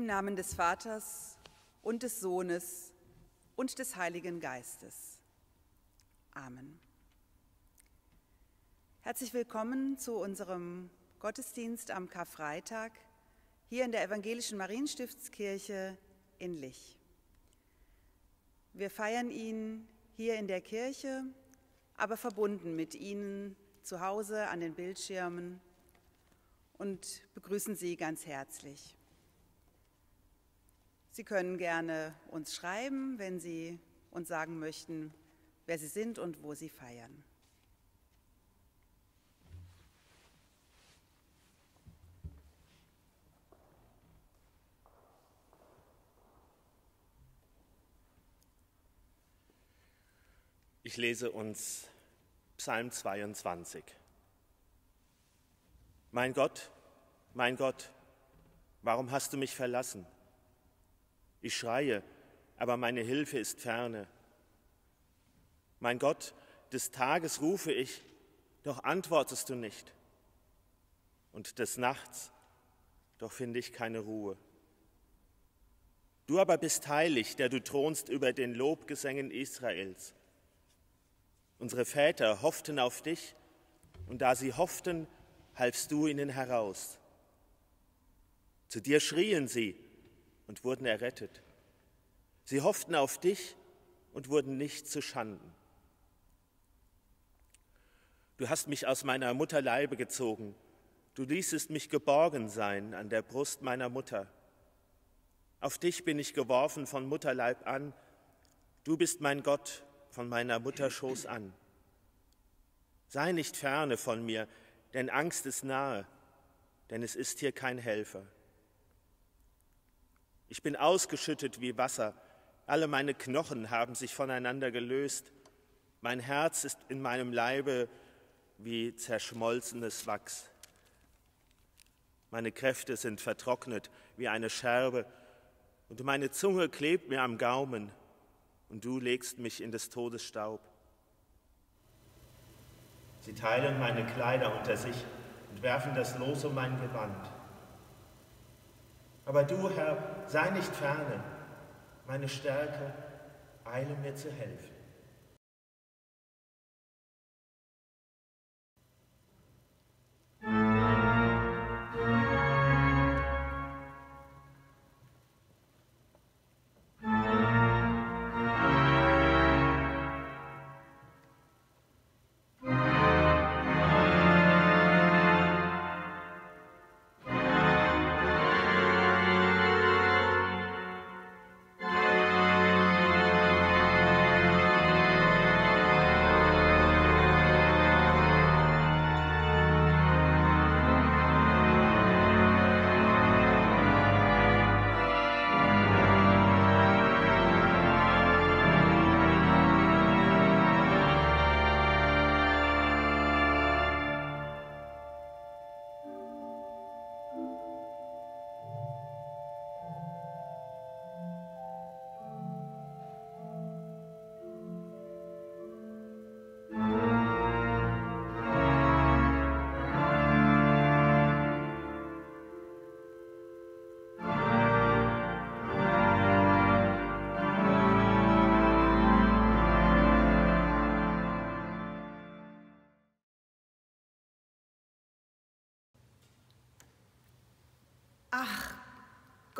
Im Namen des Vaters und des Sohnes und des Heiligen Geistes. Amen. Herzlich willkommen zu unserem Gottesdienst am Karfreitag hier in der Evangelischen Marienstiftskirche in Lich. Wir feiern ihn hier in der Kirche, aber verbunden mit Ihnen zu Hause an den Bildschirmen und begrüßen Sie ganz herzlich. Sie können gerne uns schreiben, wenn Sie uns sagen möchten, wer Sie sind und wo Sie feiern. Ich lese uns Psalm 22. Mein Gott, mein Gott, warum hast du mich verlassen? Ich schreie, aber meine Hilfe ist ferne. Mein Gott, des Tages rufe ich, doch antwortest du nicht. Und des Nachts, doch finde ich keine Ruhe. Du aber bist heilig, der du thronst über den Lobgesängen Israels. Unsere Väter hofften auf dich, und da sie hofften, halfst du ihnen heraus. Zu dir schrien sie, und wurden errettet. Sie hofften auf dich und wurden nicht zu Schanden. Du hast mich aus meiner Mutterleibe gezogen. Du ließest mich geborgen sein an der Brust meiner Mutter. Auf dich bin ich geworfen von Mutterleib an. Du bist mein Gott von meiner Mutterschoß an. Sei nicht ferne von mir, denn Angst ist nahe, denn es ist hier kein Helfer. Ich bin ausgeschüttet wie Wasser. Alle meine Knochen haben sich voneinander gelöst. Mein Herz ist in meinem Leibe wie zerschmolzenes Wachs. Meine Kräfte sind vertrocknet wie eine Scherbe und meine Zunge klebt mir am Gaumen und du legst mich in des Todes Staub. Sie teilen meine Kleider unter sich und werfen das Los um mein Gewand. Aber du, Herr, sei nicht ferne, meine Stärke, eile mir zu helfen.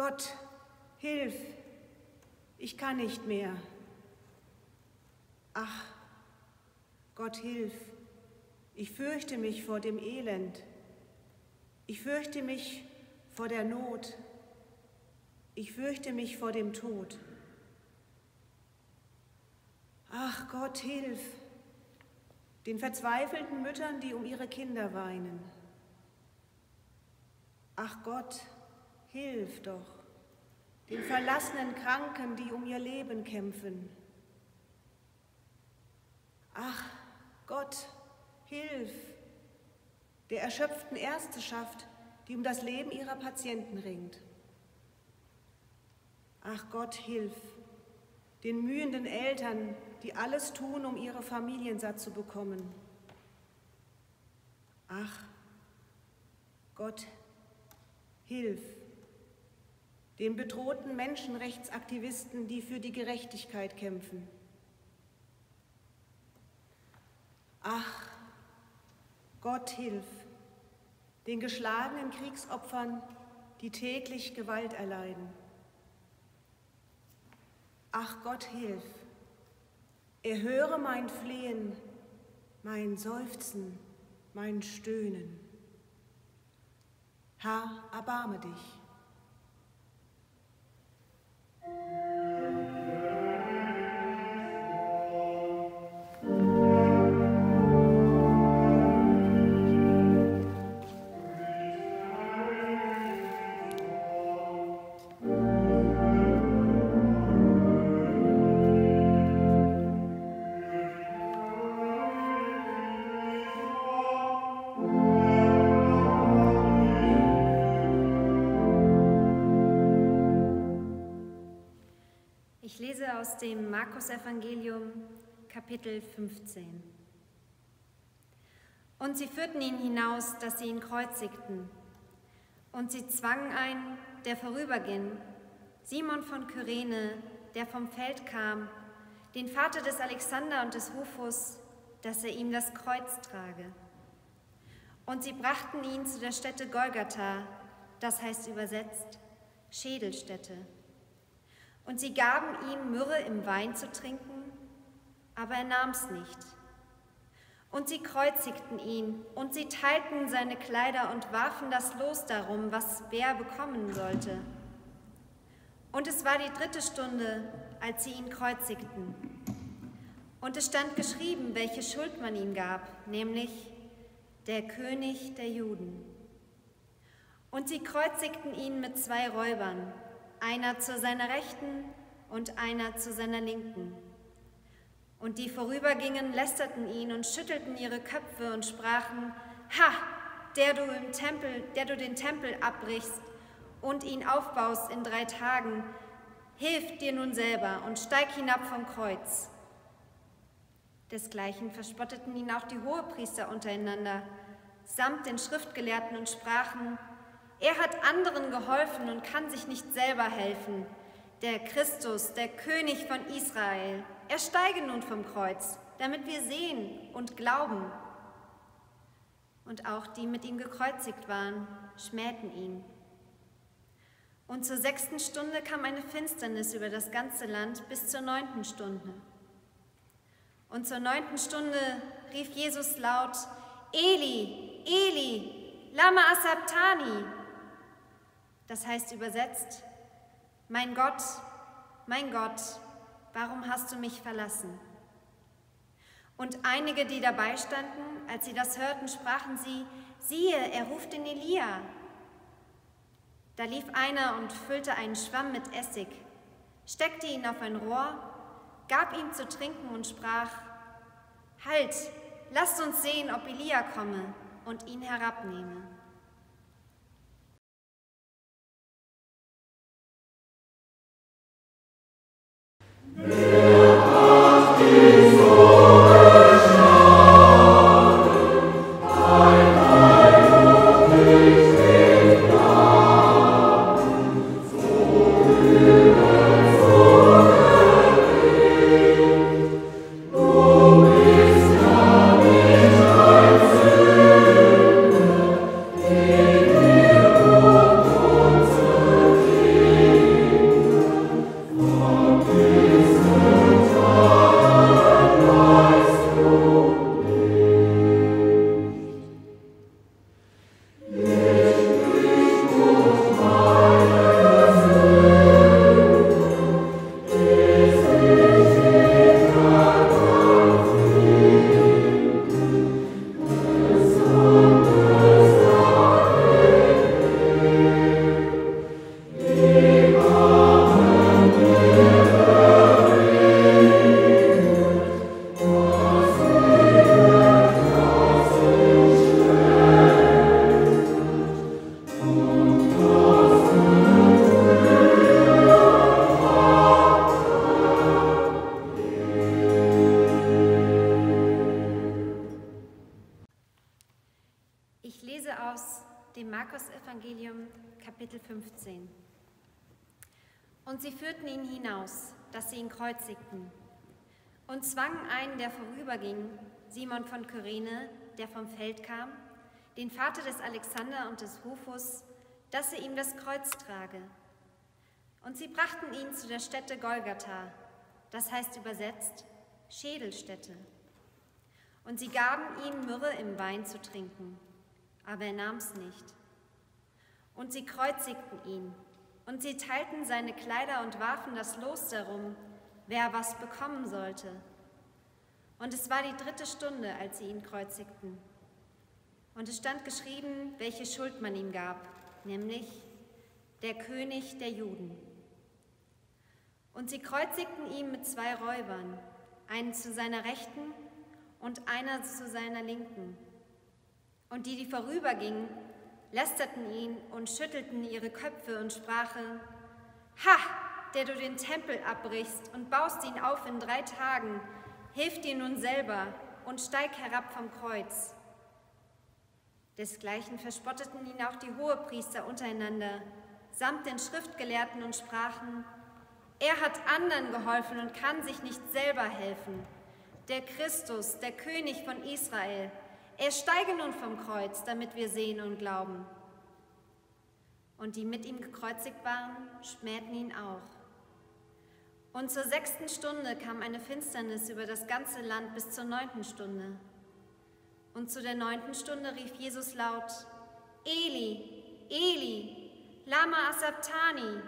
Gott, hilf, ich kann nicht mehr. Ach, Gott, hilf, ich fürchte mich vor dem Elend. Ich fürchte mich vor der Not. Ich fürchte mich vor dem Tod. Ach Gott, hilf den verzweifelten Müttern, die um ihre Kinder weinen. Ach Gott, hilf Hilf doch den verlassenen Kranken, die um ihr Leben kämpfen. Ach, Gott, hilf der erschöpften Ärzteschaft, die um das Leben ihrer Patienten ringt. Ach Gott, hilf den mühenden Eltern, die alles tun, um ihre Familien satt zu bekommen. Ach, Gott, hilf den bedrohten Menschenrechtsaktivisten, die für die Gerechtigkeit kämpfen. Ach, Gott hilf den geschlagenen Kriegsopfern, die täglich Gewalt erleiden. Ach Gott hilf, erhöre mein Flehen, mein Seufzen, mein Stöhnen. Herr, erbarme dich. Thank you. Aus dem Markus-Evangelium, Kapitel 15. Und sie führten ihn hinaus, dass sie ihn kreuzigten. Und sie zwangen einen, der vorüberging, Simon von Kyrene, der vom Feld kam, den Vater des Alexander und des Rufus, dass er ihm das Kreuz trage. Und sie brachten ihn zu der Stätte Golgatha, das heißt übersetzt Schädelstätte. Und sie gaben ihm Myrrhe im Wein zu trinken, aber er nahm's nicht. Und sie kreuzigten ihn, und sie teilten seine Kleider und warfen das Los darum, was wer bekommen sollte. Und es war die dritte Stunde, als sie ihn kreuzigten. Und es stand geschrieben, welche Schuld man ihm gab, nämlich der König der Juden. Und sie kreuzigten ihn mit zwei Räubern, einer zu seiner Rechten und einer zu seiner Linken. Und die vorübergingen, lästerten ihn und schüttelten ihre Köpfe und sprachen, Ha, der du, im Tempel, der du den Tempel abbrichst und ihn aufbaust in drei Tagen, hilf dir nun selber und steig hinab vom Kreuz. Desgleichen verspotteten ihn auch die Hohepriester untereinander, samt den Schriftgelehrten und sprachen, er hat anderen geholfen und kann sich nicht selber helfen. Der Christus, der König von Israel, er steige nun vom Kreuz, damit wir sehen und glauben. Und auch die mit ihm gekreuzigt waren, schmähten ihn. Und zur sechsten Stunde kam eine Finsternis über das ganze Land bis zur neunten Stunde. Und zur neunten Stunde rief Jesus laut, Eli, Eli, lama asabtani, das heißt übersetzt, mein Gott, mein Gott, warum hast du mich verlassen? Und einige, die dabei standen, als sie das hörten, sprachen sie, siehe, er ruft den Elia. Da lief einer und füllte einen Schwamm mit Essig, steckte ihn auf ein Rohr, gab ihm zu trinken und sprach, Halt, lasst uns sehen, ob Elia komme und ihn herabnehme. Amen. Dass sie ihn kreuzigten, und zwangen einen, der vorüberging, Simon von Kyrene, der vom Feld kam, den Vater des Alexander und des Rufus, dass er ihm das Kreuz trage. Und sie brachten ihn zu der Stätte Golgatha, das heißt übersetzt Schädelstätte. Und sie gaben ihm Myrrhe im Wein zu trinken, aber er nahm's nicht. Und sie kreuzigten ihn, und sie teilten seine Kleider und warfen das Los darum, wer was bekommen sollte. Und es war die dritte Stunde, als sie ihn kreuzigten. Und es stand geschrieben, welche Schuld man ihm gab, nämlich der König der Juden. Und sie kreuzigten ihn mit zwei Räubern, einen zu seiner Rechten und einer zu seiner Linken. Und die, die vorübergingen, lästerten ihn und schüttelten ihre Köpfe und sprachen, Ha, der du den Tempel abbrichst und baust ihn auf in drei Tagen, hilf dir nun selber und steig herab vom Kreuz. Desgleichen verspotteten ihn auch die Hohepriester untereinander, samt den Schriftgelehrten und sprachen, er hat anderen geholfen und kann sich nicht selber helfen. Der Christus, der König von Israel, er steige nun vom Kreuz, damit wir sehen und glauben. Und die mit ihm gekreuzigt waren, schmähten ihn auch. Und zur sechsten Stunde kam eine Finsternis über das ganze Land bis zur neunten Stunde. Und zu der neunten Stunde rief Jesus laut, Eli, Eli, lama asabtani.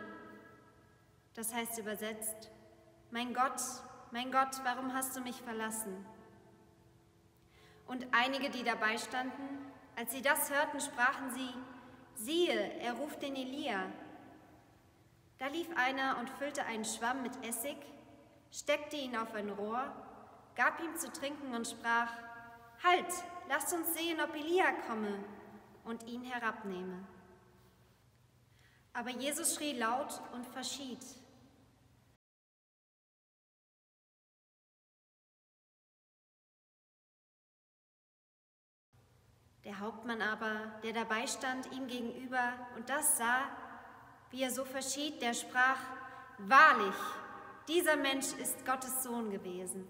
Das heißt übersetzt, mein Gott, mein Gott, warum hast du mich verlassen? Und einige, die dabei standen, als sie das hörten, sprachen sie, siehe, er ruft den Elia. Da lief einer und füllte einen Schwamm mit Essig, steckte ihn auf ein Rohr, gab ihm zu trinken und sprach, Halt, lasst uns sehen, ob Elia komme und ihn herabnehme. Aber Jesus schrie laut und verschied. Der Hauptmann aber, der dabei stand, ihm gegenüber und das sah, wie er so verschied, der sprach, Wahrlich, dieser Mensch ist Gottes Sohn gewesen.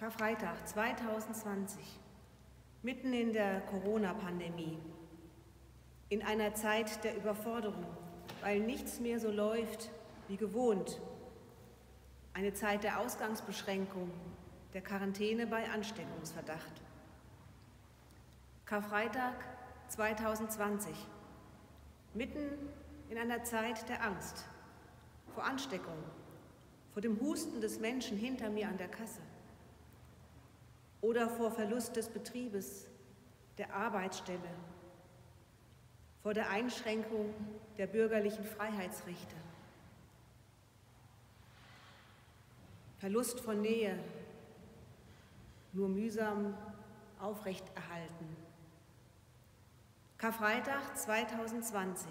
Karfreitag 2020, mitten in der Corona-Pandemie, in einer Zeit der Überforderung, weil nichts mehr so läuft wie gewohnt, eine Zeit der Ausgangsbeschränkung, der Quarantäne bei Ansteckungsverdacht. Karfreitag 2020, mitten in einer Zeit der Angst vor Ansteckung, vor dem Husten des Menschen hinter mir an der Kasse oder vor Verlust des Betriebes, der Arbeitsstelle, vor der Einschränkung der bürgerlichen Freiheitsrechte, Verlust von Nähe, nur mühsam aufrechterhalten. Karfreitag 2020,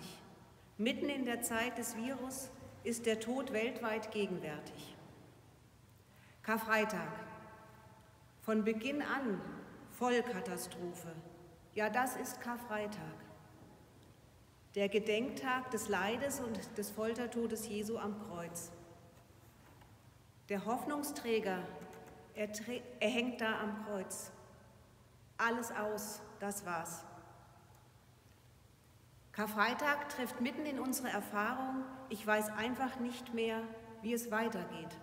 mitten in der Zeit des Virus, ist der Tod weltweit gegenwärtig. Karfreitag, von Beginn an Vollkatastrophe. Ja, das ist Karfreitag. Der Gedenktag des Leides und des Foltertodes Jesu am Kreuz. Der Hoffnungsträger, er, er hängt da am Kreuz. Alles aus, das war's. Karfreitag trifft mitten in unsere Erfahrung, ich weiß einfach nicht mehr, wie es weitergeht.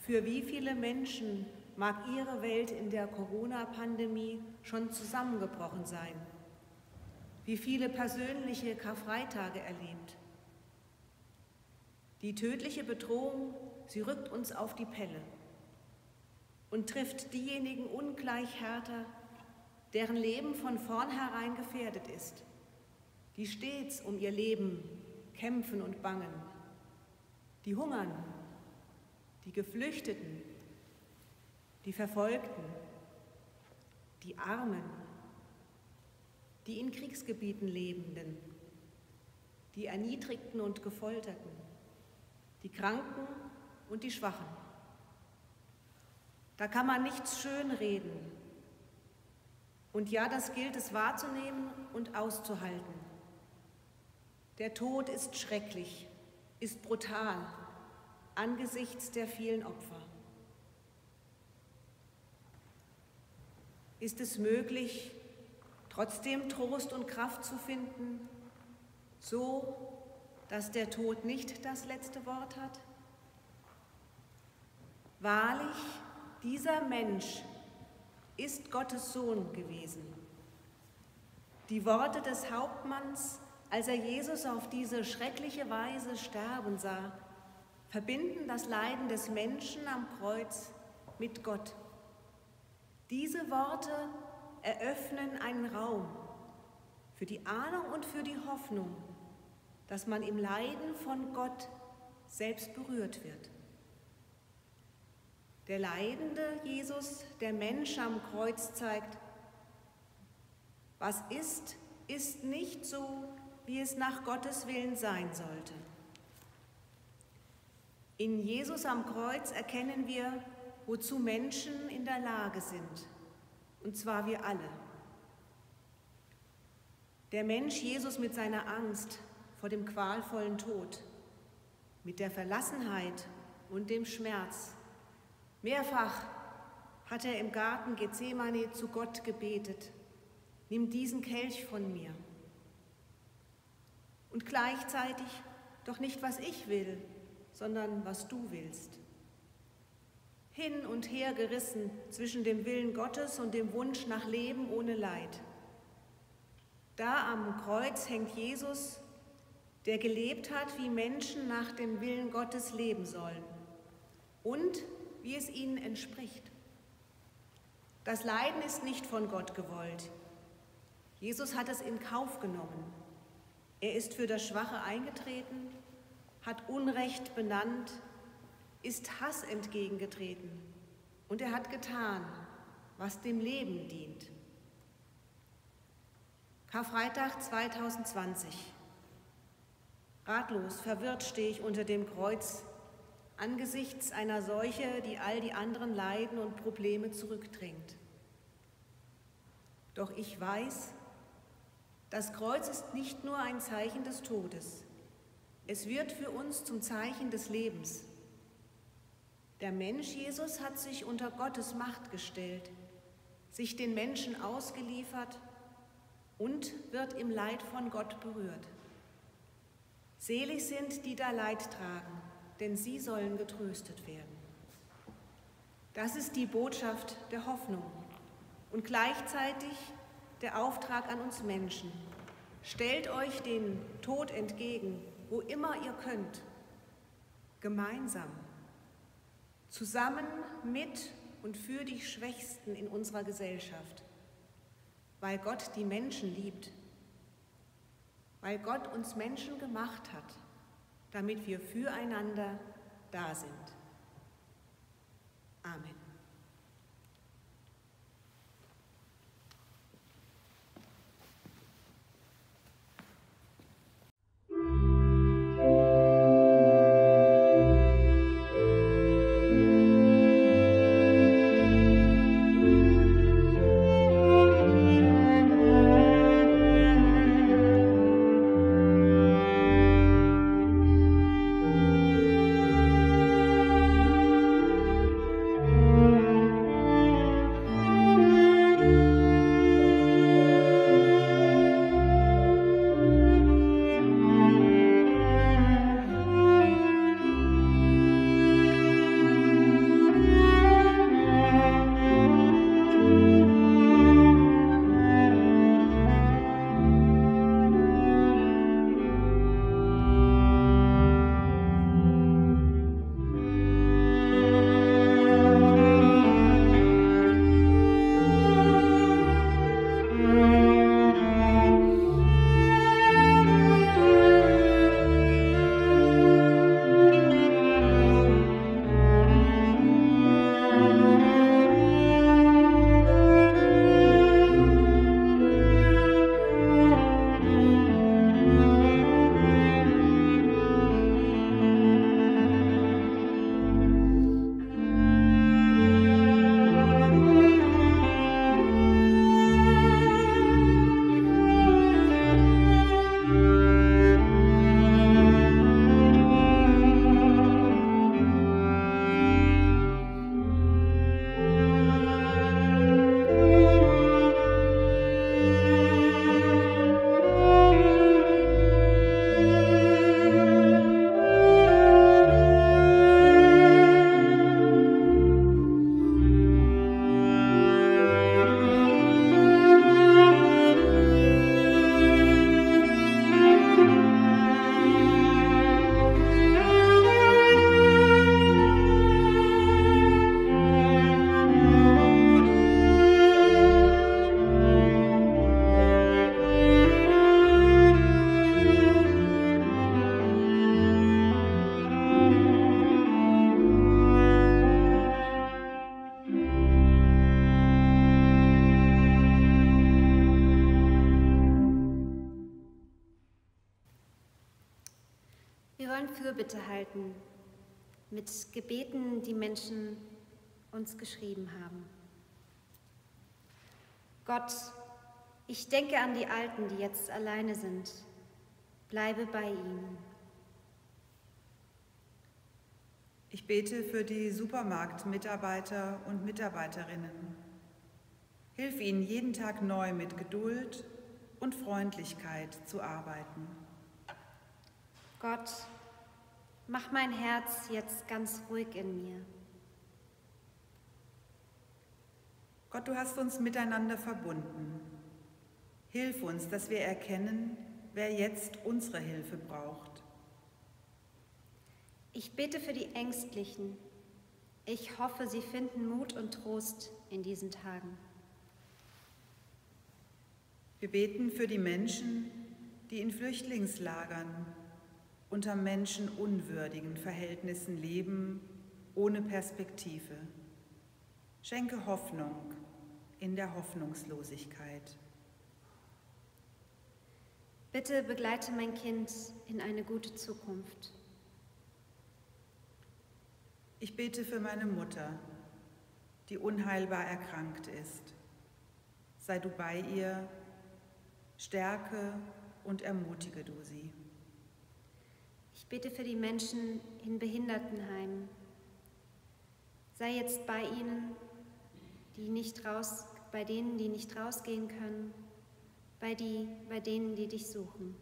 Für wie viele Menschen mag ihre Welt in der Corona-Pandemie schon zusammengebrochen sein? Wie viele persönliche Karfreitage erlebt? Die tödliche Bedrohung, sie rückt uns auf die Pelle und trifft diejenigen ungleich härter, deren Leben von vornherein gefährdet ist, die stets um ihr Leben kämpfen und bangen, die hungern, die Geflüchteten, die Verfolgten, die Armen, die in Kriegsgebieten Lebenden, die Erniedrigten und Gefolterten, die Kranken und die Schwachen. Da kann man nichts schönreden. Und ja, das gilt es wahrzunehmen und auszuhalten. Der Tod ist schrecklich, ist brutal angesichts der vielen Opfer. Ist es möglich, trotzdem Trost und Kraft zu finden, so dass der Tod nicht das letzte Wort hat? Wahrlich, dieser Mensch ist Gottes Sohn gewesen. Die Worte des Hauptmanns, als er Jesus auf diese schreckliche Weise sterben sah, verbinden das Leiden des Menschen am Kreuz mit Gott. Diese Worte eröffnen einen Raum für die Ahnung und für die Hoffnung, dass man im Leiden von Gott selbst berührt wird. Der leidende Jesus, der Mensch am Kreuz zeigt, was ist, ist nicht so, wie es nach Gottes Willen sein sollte. In Jesus am Kreuz erkennen wir, wozu Menschen in der Lage sind, und zwar wir alle. Der Mensch Jesus mit seiner Angst vor dem qualvollen Tod, mit der Verlassenheit und dem Schmerz, Mehrfach hat er im Garten Gethsemane zu Gott gebetet, nimm diesen Kelch von mir. Und gleichzeitig doch nicht, was ich will, sondern was du willst. Hin und her gerissen zwischen dem Willen Gottes und dem Wunsch nach Leben ohne Leid. Da am Kreuz hängt Jesus, der gelebt hat, wie Menschen nach dem Willen Gottes leben sollen und wie es ihnen entspricht. Das Leiden ist nicht von Gott gewollt. Jesus hat es in Kauf genommen. Er ist für das Schwache eingetreten, hat Unrecht benannt, ist Hass entgegengetreten und er hat getan, was dem Leben dient. Karfreitag 2020. Ratlos, verwirrt stehe ich unter dem Kreuz angesichts einer Seuche, die all die anderen Leiden und Probleme zurückdrängt. Doch ich weiß, das Kreuz ist nicht nur ein Zeichen des Todes, es wird für uns zum Zeichen des Lebens. Der Mensch Jesus hat sich unter Gottes Macht gestellt, sich den Menschen ausgeliefert und wird im Leid von Gott berührt. Selig sind, die da Leid tragen, denn sie sollen getröstet werden. Das ist die Botschaft der Hoffnung und gleichzeitig der Auftrag an uns Menschen. Stellt euch den Tod entgegen, wo immer ihr könnt, gemeinsam, zusammen mit und für die Schwächsten in unserer Gesellschaft, weil Gott die Menschen liebt, weil Gott uns Menschen gemacht hat damit wir füreinander da sind. Amen. Mit Gebeten, die Menschen uns geschrieben haben. Gott, ich denke an die Alten, die jetzt alleine sind. Bleibe bei ihnen. Ich bete für die Supermarktmitarbeiter und Mitarbeiterinnen. Hilf ihnen jeden Tag neu mit Geduld und Freundlichkeit zu arbeiten. Gott, mach mein Herz jetzt ganz ruhig in mir. Gott, du hast uns miteinander verbunden. Hilf uns, dass wir erkennen, wer jetzt unsere Hilfe braucht. Ich bete für die Ängstlichen. Ich hoffe, sie finden Mut und Trost in diesen Tagen. Wir beten für die Menschen, die in Flüchtlingslagern unter menschenunwürdigen Verhältnissen leben, ohne Perspektive. Schenke Hoffnung in der Hoffnungslosigkeit. Bitte begleite mein Kind in eine gute Zukunft. Ich bete für meine Mutter, die unheilbar erkrankt ist. Sei du bei ihr Stärke und ermutige du sie. Bitte für die Menschen in Behindertenheimen. Sei jetzt bei ihnen, die nicht raus, bei denen, die nicht rausgehen können, bei, die, bei denen, die dich suchen.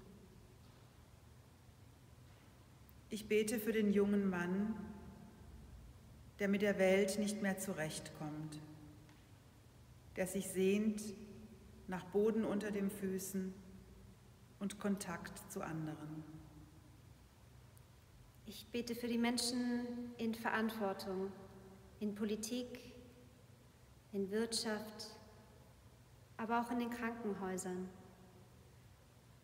Ich bete für den jungen Mann, der mit der Welt nicht mehr zurechtkommt, der sich sehnt nach Boden unter den Füßen und Kontakt zu anderen. Ich bete für die Menschen in Verantwortung, in Politik, in Wirtschaft, aber auch in den Krankenhäusern.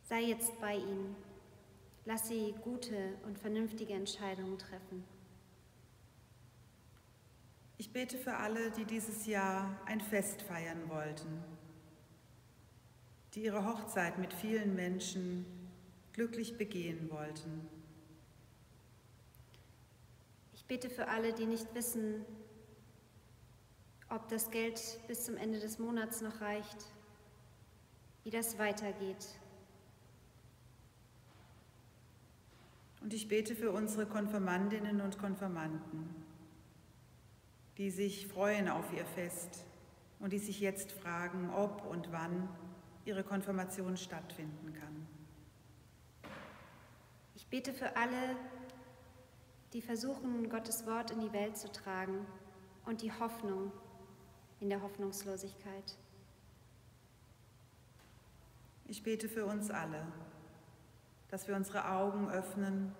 Sei jetzt bei ihnen. Lass sie gute und vernünftige Entscheidungen treffen. Ich bete für alle, die dieses Jahr ein Fest feiern wollten die ihre Hochzeit mit vielen Menschen glücklich begehen wollten. Ich bitte für alle, die nicht wissen, ob das Geld bis zum Ende des Monats noch reicht, wie das weitergeht. Und ich bete für unsere Konfirmandinnen und Konfirmanden, die sich freuen auf ihr Fest und die sich jetzt fragen, ob und wann ihre Konfirmation stattfinden kann. Ich bete für alle, die versuchen, Gottes Wort in die Welt zu tragen und die Hoffnung in der Hoffnungslosigkeit. Ich bete für uns alle, dass wir unsere Augen öffnen,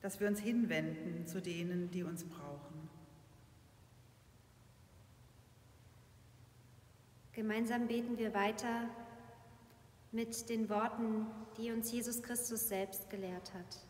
dass wir uns hinwenden zu denen, die uns brauchen. Gemeinsam beten wir weiter mit den Worten, die uns Jesus Christus selbst gelehrt hat.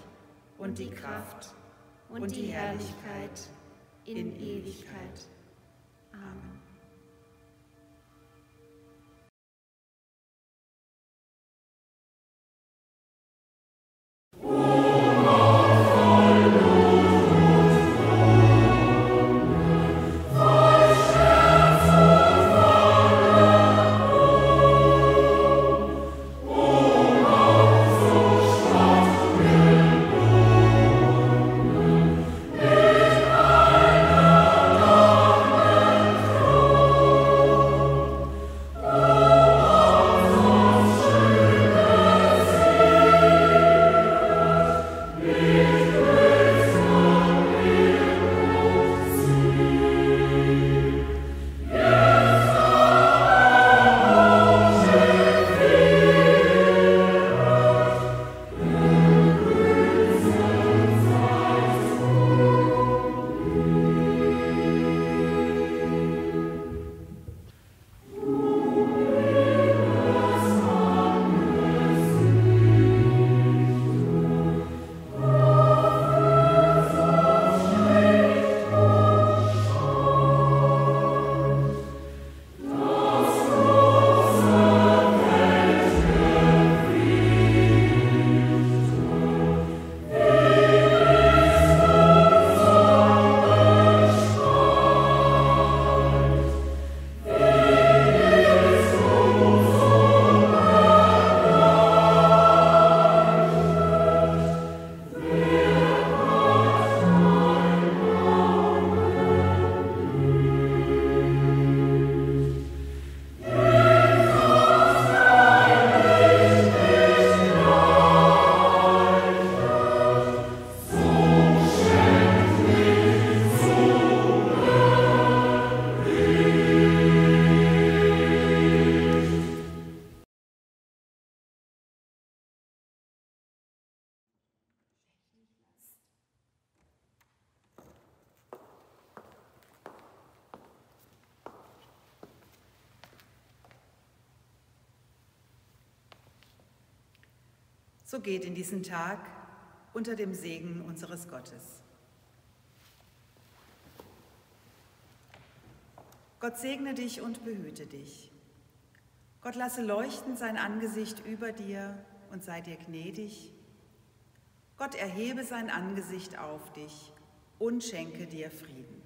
und die Kraft und die Herrlichkeit in Ewigkeit. Amen. So geht in diesen Tag unter dem Segen unseres Gottes. Gott segne dich und behüte dich. Gott lasse leuchten sein Angesicht über dir und sei dir gnädig. Gott erhebe sein Angesicht auf dich und schenke dir Frieden.